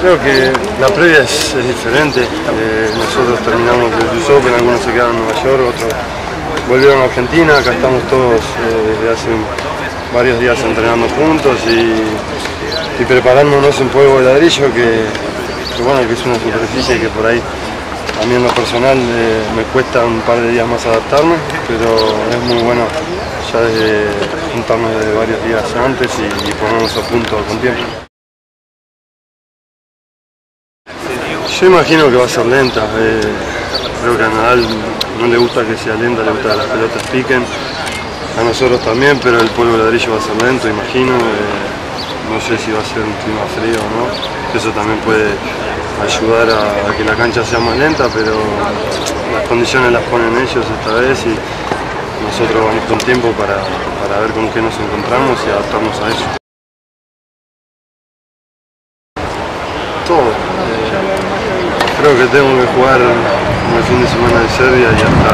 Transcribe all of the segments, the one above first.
Creo que la previa es, diferente. Eh, nosotros terminamos el US Open, algunos se quedaron en Nueva York, otros volvieron a Argentina. Acá estamos todos eh, desde hace varios días entrenando juntos y, preparándonos en polvo de ladrillo, que, bueno, que es una superficie que por ahí a mí en lo personal eh, me cuesta un par de días más adaptarme, pero es muy bueno ya desde juntarnos desde varios días antes y ponernos a punto con tiempo. Yo imagino que va a ser lenta. Eh, creo que a Nadal no le gusta que sea lenta, le gusta que las pelotas piquen. A nosotros también, pero el polvo ladrillo va a ser lento, imagino. Eh, no sé si va a ser un clima frío o no. Eso también puede ayudar a, a, que la cancha sea más lenta, pero las condiciones las ponen ellos esta vez y nosotros vamos con tiempo para, para ver con qué nos encontramos y adaptarnos a eso. Todo. Creo que tengo que jugar el fin de semana de Serbia y hasta,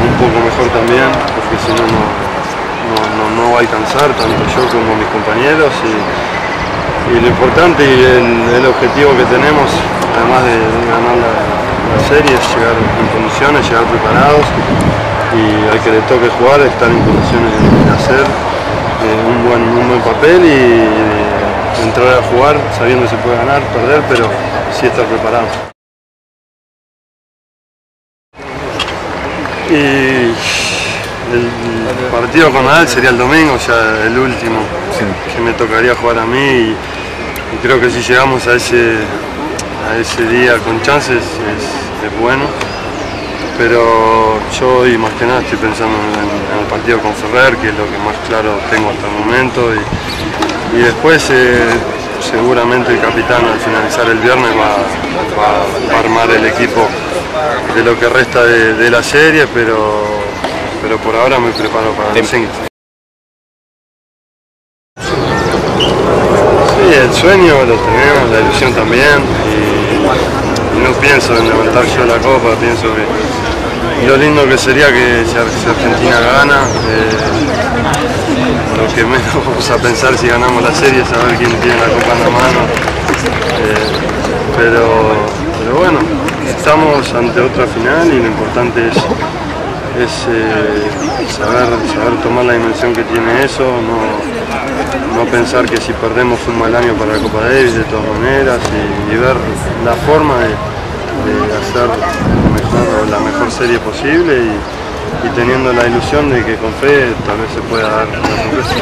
un poco mejor también, porque si no, no, no va a alcanzar tanto yo como mis compañeros. Y, lo importante y el, objetivo que tenemos, además de, ganar la, la, serie, es llegar en condiciones, llegar preparados y al que le toque jugar estar en condiciones de hacer un, buen, un buen papel y, y entrar a jugar sabiendo se puede ganar, perder, pero sí estar preparado. Y el partido con Nadal sería el domingo, ya el último sí. que me tocaría jugar a mí y, y, creo que si llegamos a ese, a ese día con chances es, es bueno pero yo hoy más que nada estoy pensando en, en, el partido con Ferrer, que es lo que más claro tengo hasta el momento y, y después eh, seguramente el capitán al finalizar el viernes va, va, va, a armar el equipo de lo que resta de, de la serie, pero, pero por ahora me preparo para el. Sí, el sueño lo tenemos, la ilusión también y, y no pienso en levantar yo la copa, pienso que lo lindo que sería que si Argentina gana, eh, lo que menos vamos a pensar si ganamos la serie es saber quién tiene la copa en la mano. Eh, pero, pero, bueno, estamos ante otra final y lo importante es, es eh, saber, saber tomar la dimensión que tiene eso, no, no, pensar que si perdemos fue un mal año para la Copa Davis de todas maneras y, ver la forma de, de hacer mejor, la mejor serie posible y, y teniendo la ilusión de que con fe tal vez se pueda dar la sorpresa.